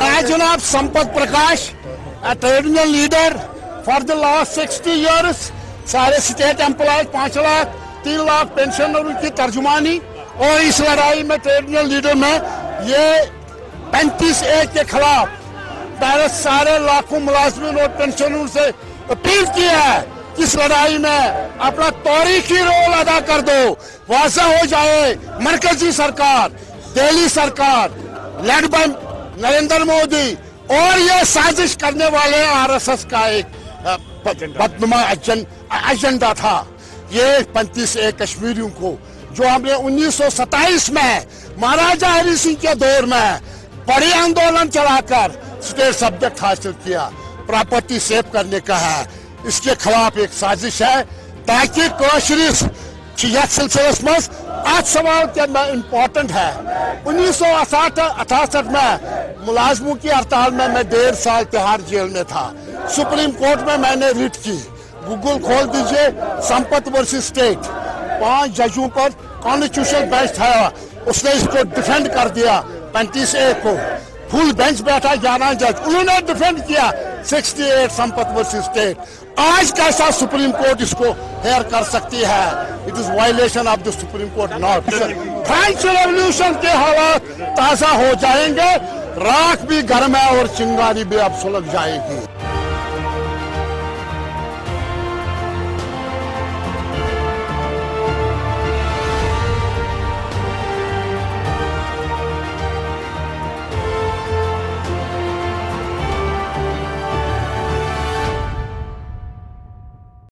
I, Janab Sampat Prakash, a trade union leader for the last 60 years. सारे state employ पाँच लाख तीन लाख पेंशनरों की तर्जुमानी। और इस लड़ाई में ट्रेड यूनियन लीडर में ये पैंतीस ए के खिलाफ मैंने सारे लाखों मुलाजमिन और पेंशनरों से अपील की है। कि इस लड़ाई में अपना तारीखी रोल अदा कर दो। वाजा हो जाए मरकजी सरकार दिल्ली सरकार लेड बाय नरेंद्र मोदी और ये साजिश करने वाले आरएसएस का एक बदनुमा एजेंडा था। ये पैंतीस ए कश्मीरियों को जो हमने 1927 में महाराजा हरि सिंह के दौर में बड़े आंदोलन चलाकर स्टेट सब्जेक्ट हासिल किया। प्रॉपर्टी सेव करने का है। इसके खिलाफ एक साजिश है। ताकि सिलसिलस मज सवाल क्या इम्पोर्टेंट है। उन्नीस सौ अठासठ में मुलाजमों की हड़ताल में मैं डेढ़ साल तिहाड़ जेल में था। सुप्रीम कोर्ट में मैंने रिट की। गूगल खोल दीजिए, संपत वर्सेस स्टेट। पाँच जजों पर कॉन्स्टिट्यूशन बेंच था। उसने इसको डिफेंड कर दिया, पैंतीस ए को। फुल बेंच बैठा, ग्यारह जज। उन्होंने डिफेंड किया। 68 संपत वर्सेस स्टेट। आज कैसा सुप्रीम कोर्ट इसको हेयर कर सकती है? It is violation of the Supreme Court not French revolution के हालात ताज़ा हो जाएँगे। राख भी गर्म है और चिंगारी भी अब सुलग जाएगी।